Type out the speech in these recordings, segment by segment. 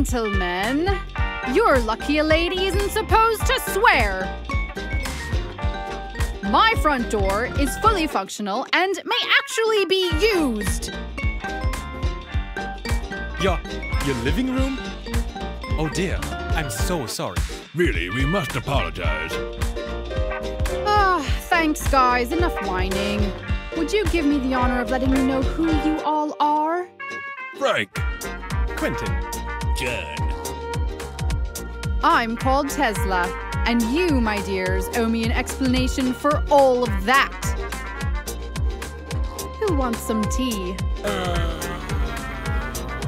Gentlemen, you're lucky a lady isn't supposed to swear. My front door is fully functional and may actually be used. Your, your living room? Oh dear, I'm so sorry. Really, we must apologize. Ah, thanks, guys. Enough whining. Would you give me the honor of letting me know who you all are? Frank. Quentin, Jerne. I'm called Tesla, and you, my dears, owe me an explanation for all of that. Who wants some tea?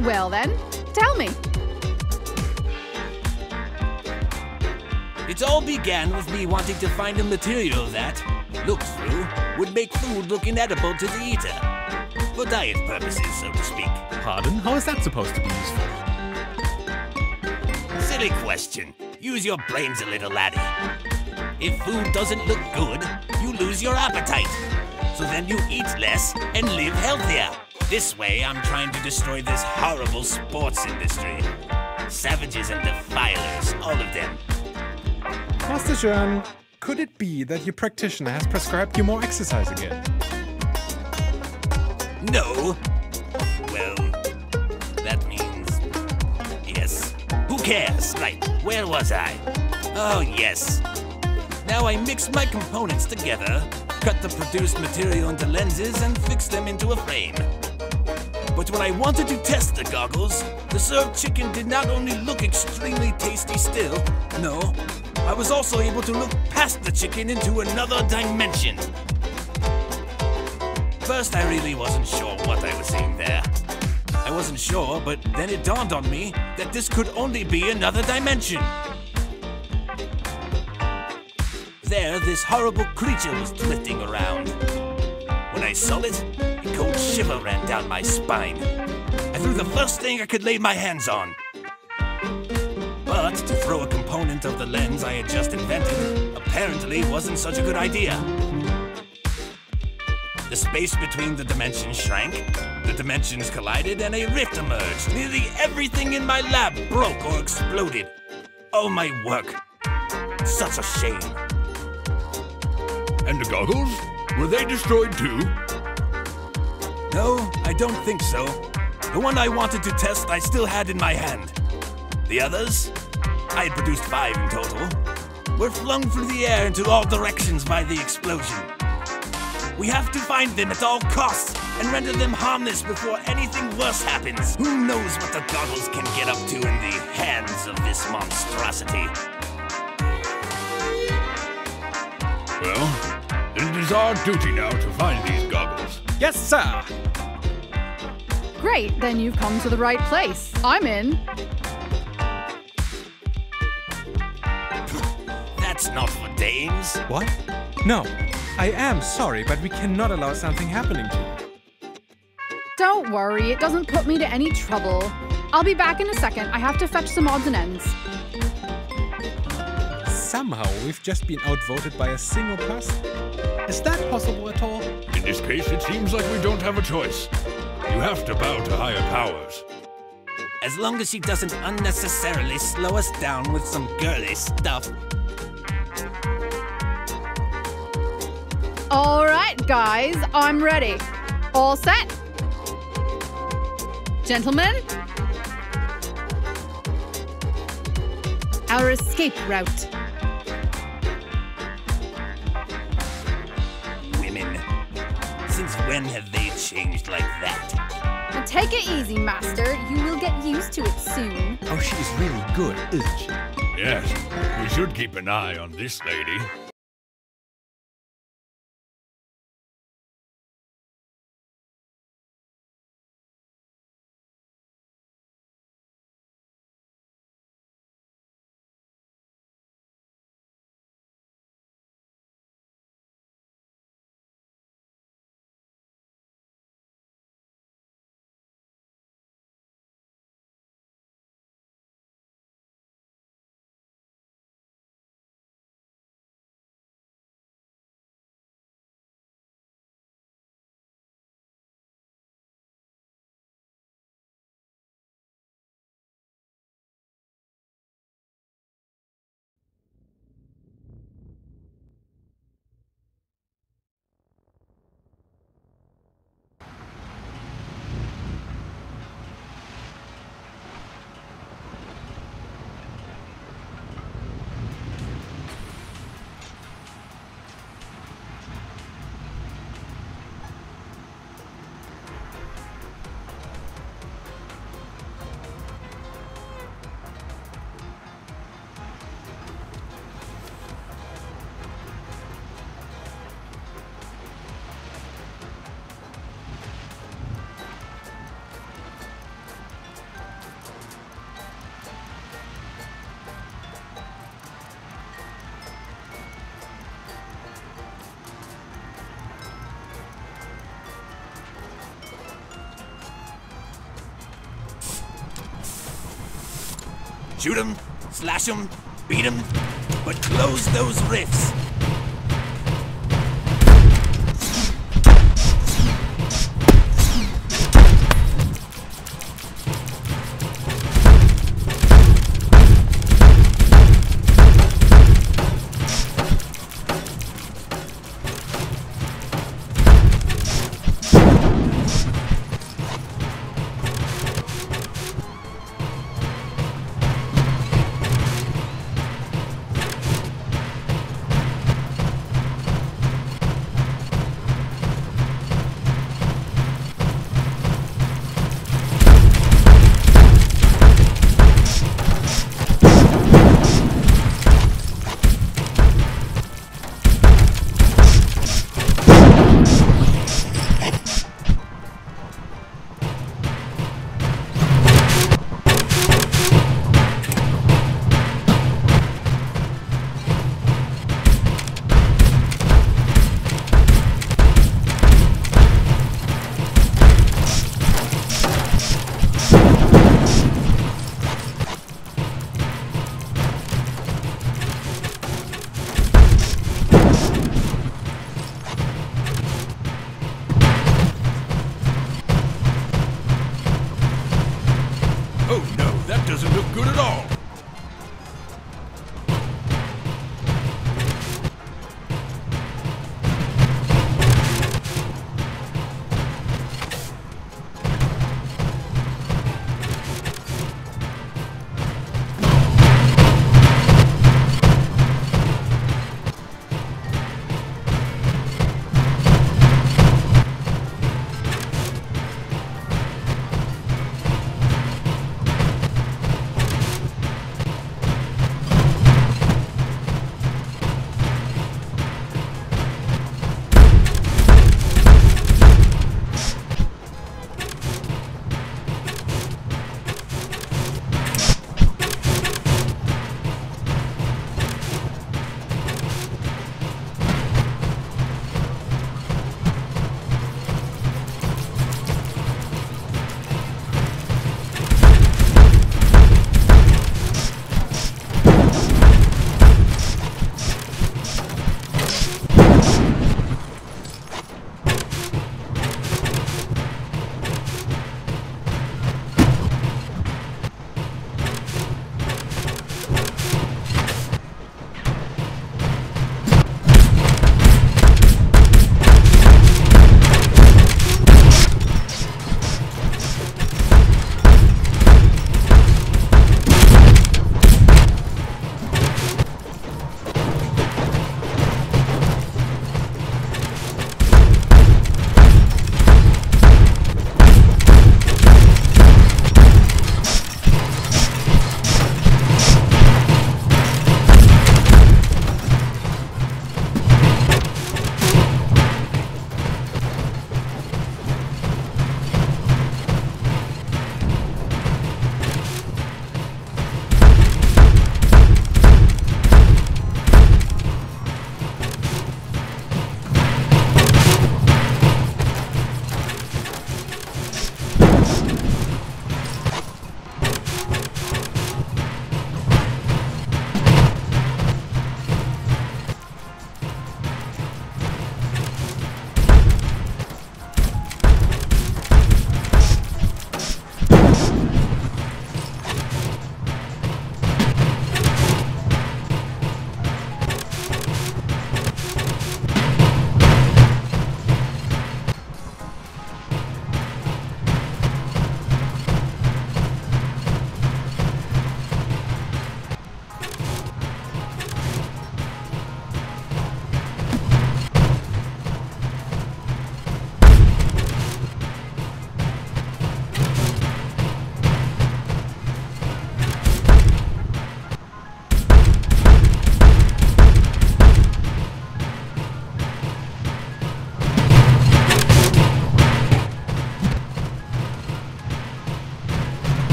Well then, tell me. It all began with me wanting to find a material that, looked through, would make food look inedible to the eater. For diet purposes, so to speak. pardon? How is that supposed to be useful? Silly question. Use your brains a little, laddie. If food doesn't look good, you lose your appetite. So then you eat less and live healthier. This way, I'm trying to destroy this horrible sports industry. Savages and defilers, all of them. Master John, could it be that your practitioner has prescribed you more exercise again? No. Cares? Right, where was I? Oh, yes. Now I mix my components together, cut the produced material into lenses, and fix them into a frame. But when I wanted to test the goggles, the served chicken did not only look extremely tasty still, no, I was also able to look past the chicken into another dimension. First, I really wasn't sure what I was seeing there. I wasn't sure, but then it dawned on me that this could only be another dimension. There, this horrible creature was drifting around. When I saw it, a cold shiver ran down my spine. I threw the first thing I could lay my hands on. But to throw a component of the lens I had just invented apparently wasn't such a good idea. The space between the dimensions shrank, the dimensions collided, and a rift emerged. Nearly everything in my lab broke or exploded. All my work. Such a shame. And the goggles? Were they destroyed too? No, I don't think so. The one I wanted to test I still had in my hand. The others, I had produced five in total, were flung through the air into all directions by the explosion. We have to find them at all costs and render them harmless before anything worse happens. Who knows what the goggles can get up to in the hands of this monstrosity? Well, it is our duty now to find these goggles. Yes, sir! Great, then you've come to the right place. I'm in. That's not for dames. What? No, I am sorry, but we cannot allow something happening to you. Don't worry, it doesn't put me to any trouble. I'll be back in a second. I have to fetch some odds and ends. Somehow we've just been outvoted by a single person. Is that possible at all? In this case, it seems like we don't have a choice. You have to bow to higher powers. As long as she doesn't unnecessarily slow us down with some girly stuff. All right, guys, I'm ready. All set? Gentlemen? Our escape route. Women. Since when have they changed like that? Now take it easy, Master. You will get used to it soon. Oh, she is really good, isn't she? Yes, we should keep an eye on this lady. Shoot 'em, slash 'em, beat 'em, but close those rifts.